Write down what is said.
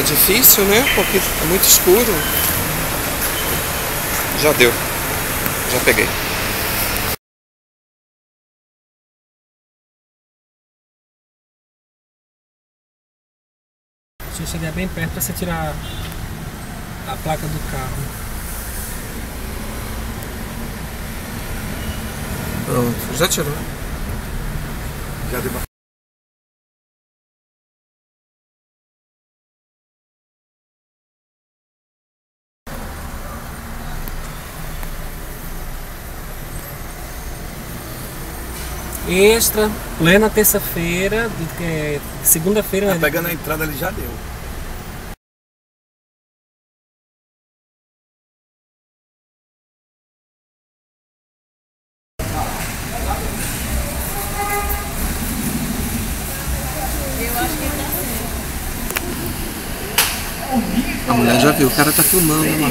É difícil, né? Porque é muito escuro. Já deu. Já peguei. Deixa eu chegar bem perto para você tirar a placa do carro. Pronto, já tirou. Já deu Extra, plena terça-feira, é, segunda-feira, Tá né? pegando a entrada ali já deu. A mulher já viu, o cara tá filmando lá.